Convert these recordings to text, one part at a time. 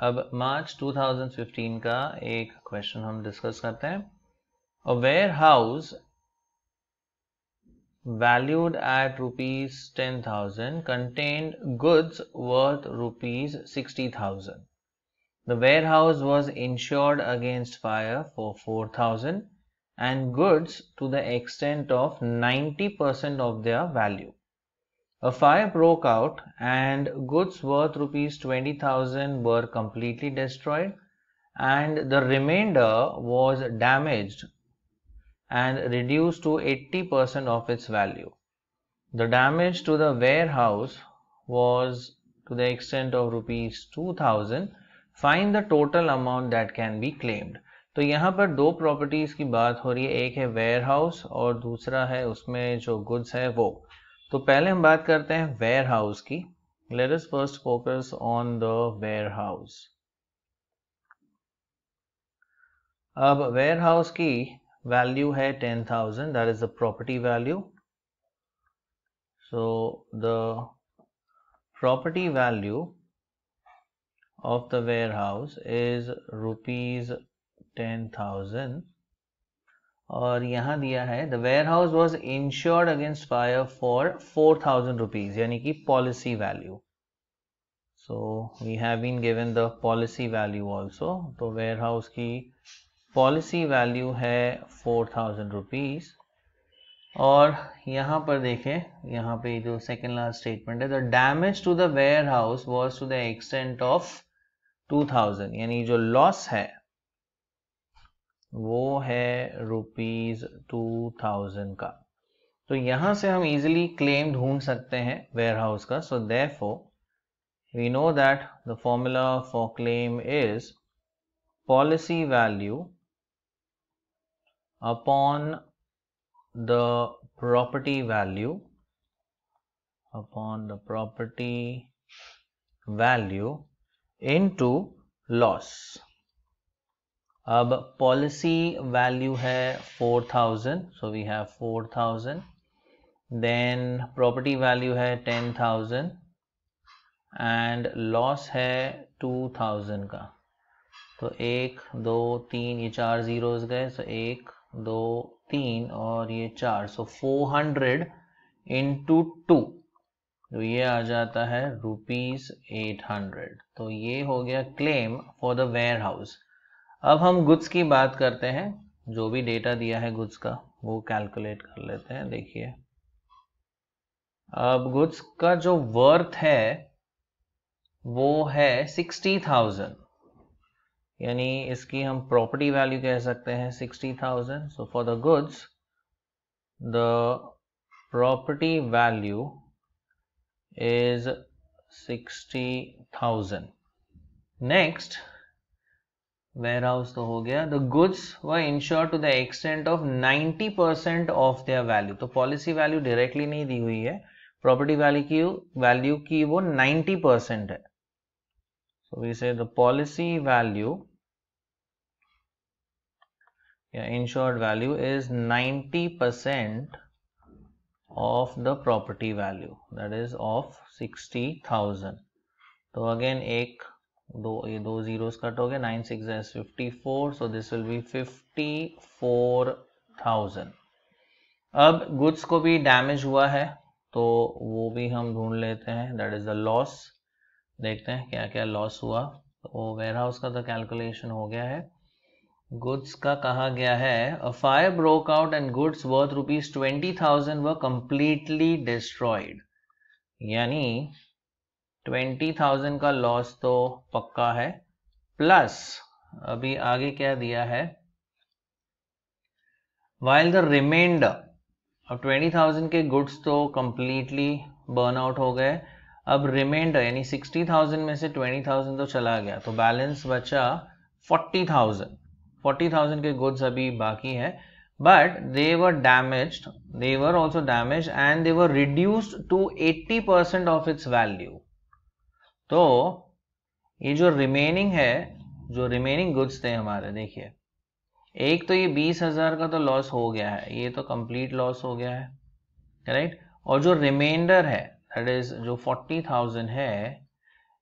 अब मार्च 2015 का एक क्वेश्चन हम डिस्कस करते हैं। A warehouse valued at rupees ten thousand contain goods worth rupees sixty thousand the warehouse was insured against fire for four thousand and goods to the extent of ninety percent of their value A fire broke out and goods worth rupees 20,000 were completely destroyed and the remainder was damaged and reduced to 80% of its value. The damage to the warehouse was to the extent of rupees 2000. Find the total amount that can be claimed. तो यहाँ पर दो properties की बात हो रही है एक है वेयर हाउस और दूसरा है उसमें जो गुड्स है वो तो पहले हम बात करते हैं वेयर हाउस की। Let us first focus on the warehouse अब वेयर हाउस की वैल्यू है ten thousand that is the property value so the property value of the warehouse is rupees 10000 और यहाँ दिया है the warehouse was insured against fire for four thousand rupees यानी कि policy value so we have been given the policy value also तो warehouse की policy value है four thousand rupees और यहाँ पर देखें, यहाँ पे जो सेकेंड लास्ट स्टेटमेंट है the damage to the warehouse was to the extent of two thousand यानी जो लॉस है वो है रुपीज़ टू थाउज़ेंड का। तो यहाँ से हम इजिली क्लेम ढूंढ सकते हैं वेयर हाउस का। So therefore we know that the formula for claim is policy value upon the property value upon the property value into loss अब पॉलिसी वैल्यू है 4000 so we have 4000 then property value है 10000 and loss है 2000 का. तो एक, दो, तीन, ये चार जीरोस गए सो एक, दो, तीन और ये चार सो 400 हंड्रेड इंटू टू तो ये आ जाता है रुपीज़ एट हंड्रेड तो ये हो गया claim for the warehouse अब हम गुड्स की बात करते हैं। जो भी डेटा दिया है गुड्स का, वो कैलकुलेट कर लेते हैं, देखिए। अब गुड्स का जो वर्थ है, वो है सिक्सटी थाउज़ेंड यानी इसकी हम प्रॉपर्टी वैल्यू कह सकते हैं sixty thousand so for the goods the property value is sixty thousand next warehouse तो हो गया. The goods were insure to the extent of 90 percent of their value तो पॉलिसी वैल्यू डायरेक्टली नहीं दी हुई है. प्रॉपर्टी वैल्यू की value की वो 90 परसेंट है. So we say the policy value या insured value is 90 percent of the property value that is of sixty thousand तो अगेन एक दो, ये दो जीरोस कट हो गए nine six fifty four so this will be fifty four thousand अब goods को भी डैमेज हुआ है तो वो भी हम ढूंढ लेते हैं दैट इज़ द लॉस देखते हैं क्या क्या लॉस हुआ. तो वेयर हाउस का तो कैलकुलेशन हो गया है. गुड्स का कहा गया है a fire broke out and goods worth rupees twenty thousand were completely destroyed यानी ट्वेंटी थाउज़ेंड का लॉस तो पक्का है। प्लस अभी आगे क्या दिया है? वाइल द रिमाइंडर अब ट्वेंटी थाउज़ेंड के गुड्स तो कंप्लीटली बर्न आउट हो गए, अब रिमाइंडर यानी सिक्सटी थाउज़ेंड में से ट्वेंटी थाउज़ेंड तो चला गया तो बैलेंस बचा फोर्टी थाउज़ेंड। फोर्टी थाउज़ेंड के गुड्स अभी बाकी है but they were damaged, they were also damaged and they were reduced to 80% of its value तो ये जो रिमेनिंग है जो रिमेनिंग गुड्स थे हमारे देखिए। एक तो ये बीस हज़ार का तो लॉस हो गया है ये तो कंप्लीट लॉस हो गया है राइट और जो रिमाइंडर है दैट इज़ जो फोर्टी थाउज़ेंड है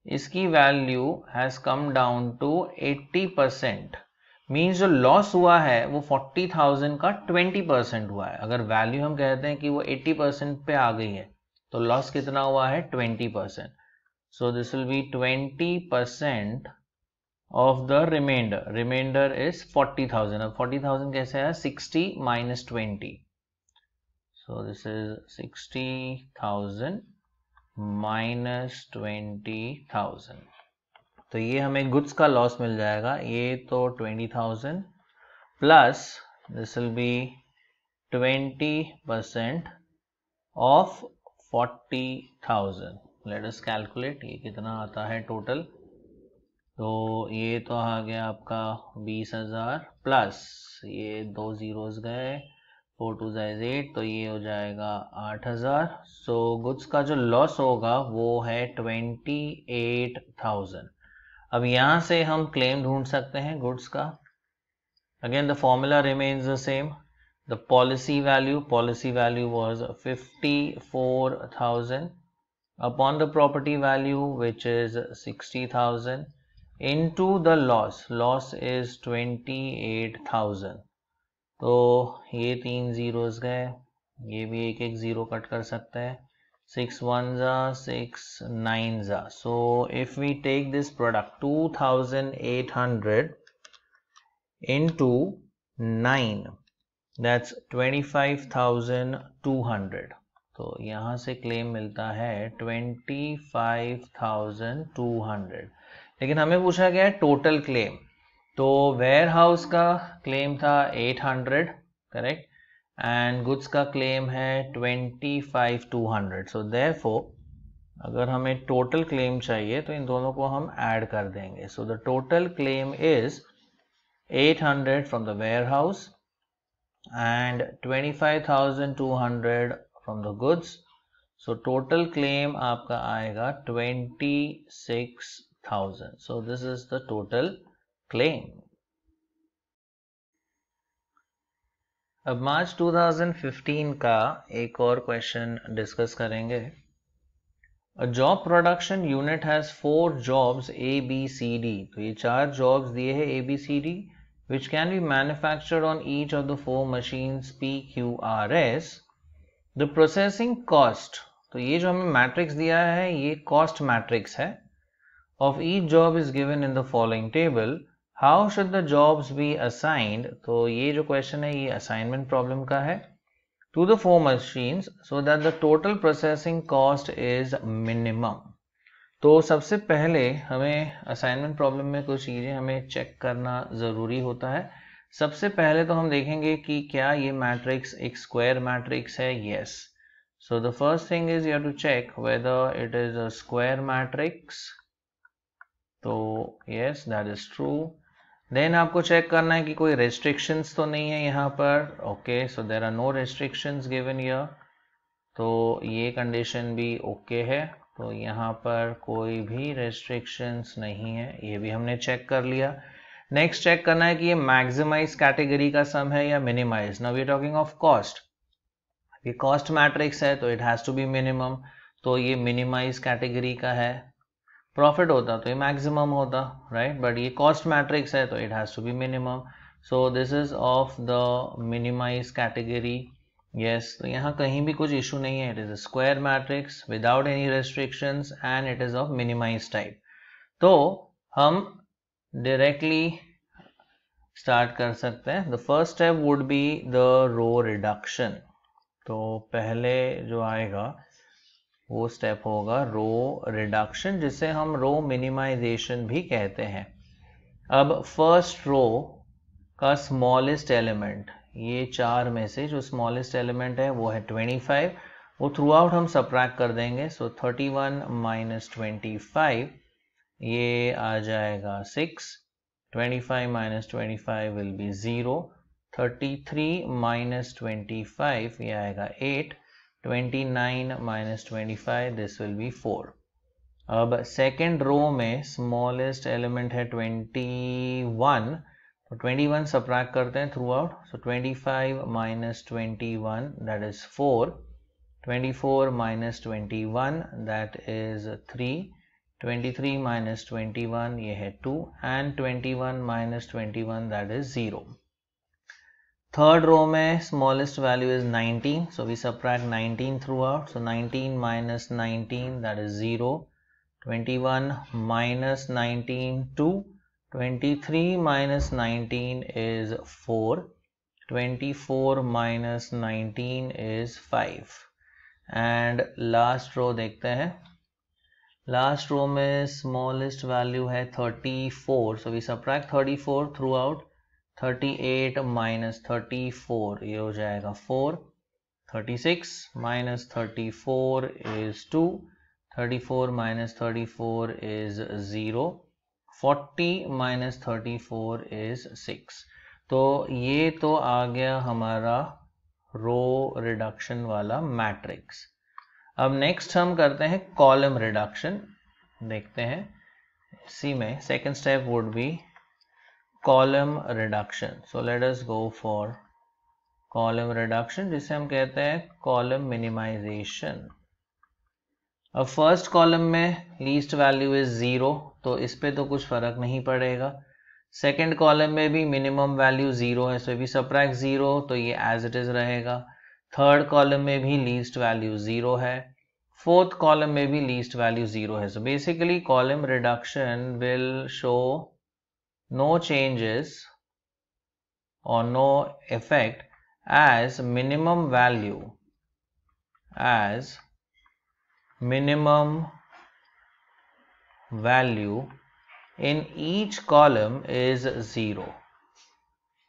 इसकी value has come down to 80 percent means जो लॉस हुआ है वो 40,000 का 20 परसेंट हुआ है। अगर वैल्यू हम कहते हैं कि वो 80 परसेंट पे आ गई है तो लॉस कितना हुआ है? 20 percent so this will be 20 percent of the remainder remainder is 40,000 अब 40,000 कैसे है 60 minus 20 so this is 60,000 minus twenty thousand तो ये हमें गुड्स का लॉस मिल जाएगा ये तो twenty thousand plus this will be twenty percent of forty thousand let us calculate ये कितना आता है टोटल तो ये तो आ गया आपका बीस हज़ार प्लस ये दो जीरोस गए फोर टू जाइज एट तो ये हो जाएगा आठ हज़ार. सो गुड्स का जो लॉस होगा वो है ट्वेंटी एट थाउज़ेंड अब यहाँ से हम क्लेम ढूंढ सकते हैं गुड्स का. Again the formula remains the same the policy value policy value was fifty four thousand upon the property value which is 60,000 into the loss. Loss is 28,000 तो ये तीन जीरोस गए। ये भी एक एक zero cut 6 ones are so if we take this product 2800 into 9 that's 25,200 तो यहाँ से क्लेम मिलता है twenty five thousand two hundred लेकिन हमें पूछा गया है टोटल क्लेम तो वेयर हाउस का क्लेम था 800 करेक्ट एंड गुड्स का क्लेम है 25,200 सो देयरफॉर अगर हमें टोटल क्लेम चाहिए तो इन दोनों को हम ऐड कर देंगे। So the total claim is 800 from the warehouse and 25,200 from the goods so total claim आपका आएगा twenty six thousand so this is the total claim अब मार्च 2015 का एक और क्वेश्चन डिस्कस करेंगे। Job production unit has four jobs A B C D तो ये चार जॉब्स दिए हैं A B C D which can be manufactured on each of the four machines P Q R S the processing cost तो ये जो हमें matrix दिया है, ये कॉस्ट मैट्रिक्स है। Of each job is given in the following table how should the jobs be assigned तो ये जो क्वेश्चन है, ये असाइनमेंट प्रॉब्लम का है। To the four machines so that the total processing cost is minimum तो सबसे पहले हमें असाइनमेंट प्रॉब्लम में कुछ चीज़ें हमें चेक करना ज़रूरी होता है। सबसे पहले तो हम देखेंगे कि क्या ये मैट्रिक्स एक स्क्वायर मैट्रिक्स है? Yes so the first thing is you to check whether it is a square matrix तो yes that is true then आपको चेक करना है कि कोई रेस्ट्रिक्शंस तो नहीं है यहाँ पर. Okay so there are no restrictions given here तो ये कंडीशन भी ओके okay है. तो यहाँ पर कोई भी रेस्ट्रिक्शंस नहीं है. ये भी हमने चेक कर लिया. नेक्स्ट चेक करना है कि ये मैक्सिमाइज कैटेगरी का सम है या minimize now we talking of cost ये कॉस्ट मैट्रिक्स है तो it has to be minimum तो ये मिनिमाइज कैटेगरी का है. प्रॉफिट होता तो ये मैक्सिमम होता राइट बट ये कॉस्ट मैट्रिक्स है तो it has to be minimum so this is of the minimize category yes तो यहाँ कहीं भी कुछ इशू नहीं है. It is a square matrix without any restrictions and it is of minimize type तो हम डायरेक्टली स्टार्ट कर सकते हैं. The first step would be the row reduction तो पहले जो आएगा, वो स्टेप होगा रो रिडक्शन जिसे हम रो मिनिमाइजेशन भी कहते हैं. अब फ़र्स्ट रो का स्मॉलेस्ट एलिमेंट ये चार में से जो स्मॉलेस्ट एलिमेंट है, वो है 25 वो थ्रू आउट हम सप्रैक्ट कर देंगे सो so 31 माइनस ट्वेंटी ये आ जाएगा 6 25 minus twenty five will be zero 33 minus twenty five ये आएगा 8 29 minus twenty five this will be four अब सेकेंड रो में स्मॉलेस्ट एलिमेंट है 21 तो 21 सप्रैक्ट करते हैं throughout so 25 minus twenty one that is 4 24 minus twenty one that is 3 23 minus 21 ये है 2 and 21 minus 21 that is 0 third row में smallest value is 19 so we subtract 19 throughout so 19 minus 19 that is 0 21 minus 19 2 23 minus 19 is 4 24 minus 19 is 5 and last row देखते हैं last row में smallest value है 34 so we subtract 34 throughout 38 minus 34 ये हो जाएगा 4 36 minus 34 is 2 34 minus 34 is 0 40 minus 34 is six तो ये तो आ गया हमारा रो रिडक्शन वाला मैट्रिक्स अब नेक्स्ट हम करते हैं कॉलम रिडक्शन देखते हैं। इसी में second step would be column reduction so let us go for column reduction जिसे हम कहते हैं कॉलम मिनिमाइजेशन अब फ़र्स्ट कॉलम में लीस्ट वैल्यू इज़ ज़ीरो तो इस पे तो कुछ फ़र्क नहीं पड़ेगा। सेकंड कॉलम में भी मिनिमम वैल्यू ज़ीरो है सो वी सप्रैक्ट ज़ीरो तो ये एज इट इज़ रहेगा। थर्ड कॉलम में भी लीस्ट वैल्यू ज़ीरो है। फोर्थ कॉलम में भी लीस्ट वैल्यू ज़ीरो है। So basically column reduction will show no changes और no effect as minimum value as minimum value in each column is 0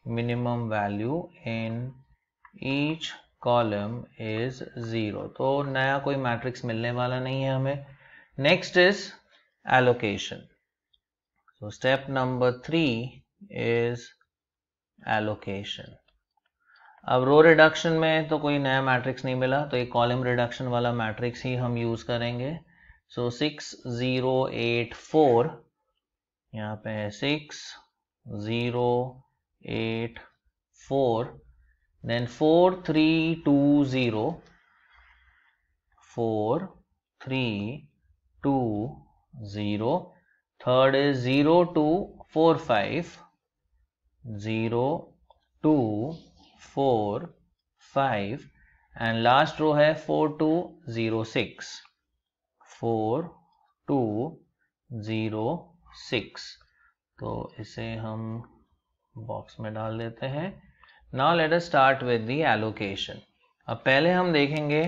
minimum value in each column is 0 तो नया कोई matrix मिलने वाला नहीं है हमें। Next is allocation so, step number 3 is allocation. अब रो रिडक्शन में तो कोई नया मैट्रिक्स नहीं मिला तो एक कॉलम रिडक्शन वाला मैट्रिक्स ही हम यूज़ करेंगे। So six zero eight four यहाँ पे है six zero then four three two zero four three two zero third is zero two four five zero two four five and last row है four two zero six four two zero six तो इसे हम box में डाल देते हैं। Now let us start with the allocation अब पहले हम देखेंगे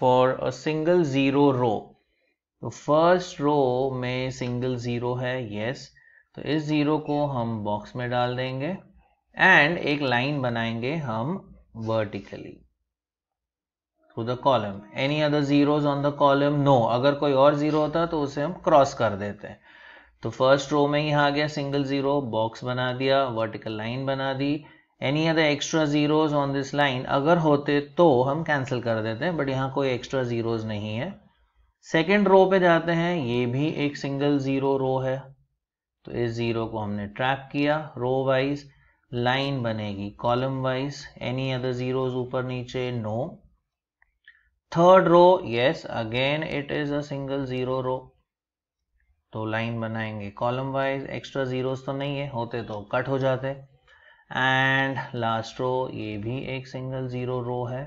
for a single zero row तो फ़र्स्ट रो में सिंगल ज़ीरो है यस yes. तो इस ज़ीरो को हम बॉक्स में डाल देंगे एंड एक लाइन बनाएँगे हम vertically through the column any other zeros on the column no अगर कोई और ज़ीरो होता तो उसे हम क्रॉस कर देते. हैं तो फ़र्स्ट रो में ही आ गया सिंगल ज़ीरो बॉक्स बना दिया वर्टिकल लाइन बना दी. Any other extra zeros on this line अगर होते तो हम कैंसिल कर देते हैं बट यहाँ कोई एक्स्ट्रा जीरोज नहीं है। सेकेंड रो पे जाते हैं, ये भी एक सिंगल ज़ीरो रो है। तो इस ज़ीरो को हमने ट्रैप किया रो वाइज लाइन बनेगी column wise any other zeros ऊपर नीचे no third row yes again it is a single zero row तो लाइन बनाएँगे कॉलम वाइज एक्स्ट्रा जीरोज तो नहीं है, होते तो कट हो जाते। एंड लास्ट रो ये भी एक सिंगल ज़ीरो रो है।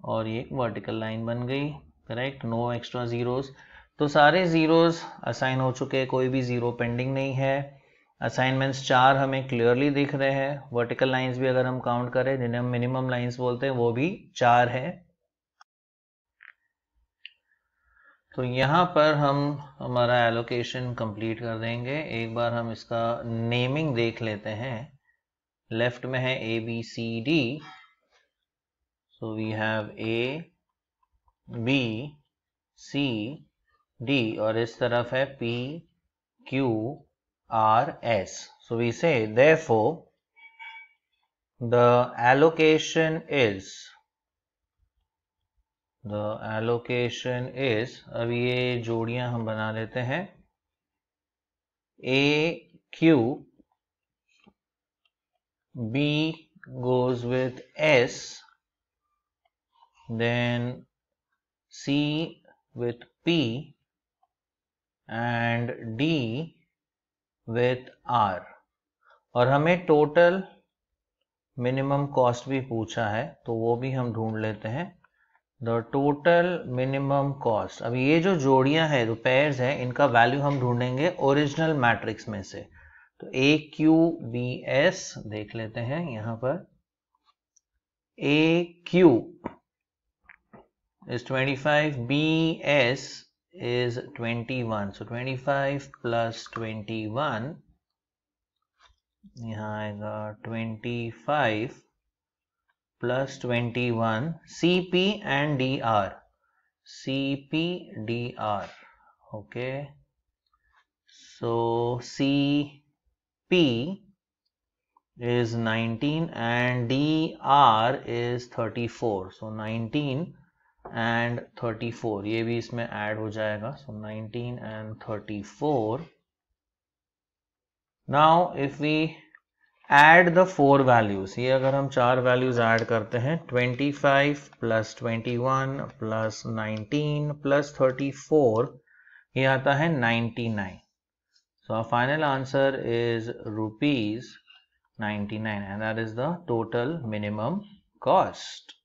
और ये एक वर्टिकल लाइन बन गई करेक्ट नो एक्स्ट्रा जीरोज तो सारे जीरोज असाइन हो चुके हैं, कोई भी ज़ीरो पेंडिंग नहीं है। असाइनमेंट्स चार हमें क्लियरली दिख रहे हैं। वर्टिकल लाइंस भी अगर हम काउंट करें, जिन्हें हम मिनिमम लाइंस बोलते हैं, वो भी चार है। तो यहाँ पर हम हमारा एलोकेशन कंप्लीट कर देंगे। एक बार हम इसका नेमिंग देख लेते हैं। लेफ़्ट में है A B C D so we have A B C D और इस तरफ़ है P Q R S so we say देफो the allocation is the allocation is अब ये जोड़ियाँ हम बना लेते हैं. A Q B goes with S, then C with P, and D with R. और हमें टोटल मिनिमम कॉस्ट भी पूछा है तो वो भी हम ढूंढ लेते हैं। द टोटल मिनिमम कॉस्ट अब ये जो जोड़ियाँ हैं, जो पेयर्स हैं, इनका वैल्यू हम ढूंढेंगे ओरिजिनल मैट्रिक्स में से। तो ए क्यू बी एस देख लेते हैं यहाँ पर। A Q is 25 five B S is twenty one so twenty five plus twenty one यहाँ आएगा twenty five plus twenty one C P and D R C P D R okay so C cp is 19 and dr is 34 so 19 and 34 ये भी इसमें add हो जाएगा. So 19 and 34 now if we add the four values ये अगर हम चार values add करते हैं 25 प्लस 21 प्लस 19 प्लस 34 ये आता है 99 so our final answer is rupees 99 and that is the total minimum cost